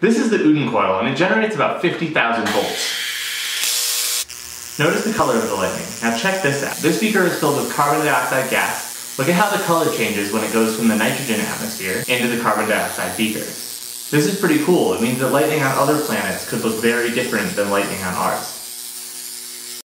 This is the Oudin coil, and it generates about 50,000 volts. Notice the color of the lightning. Now check this out. This beaker is filled with carbon dioxide gas. Look at how the color changes when it goes from the nitrogen atmosphere into the carbon dioxide beaker. This is pretty cool. It means that lightning on other planets could look very different than lightning on ours.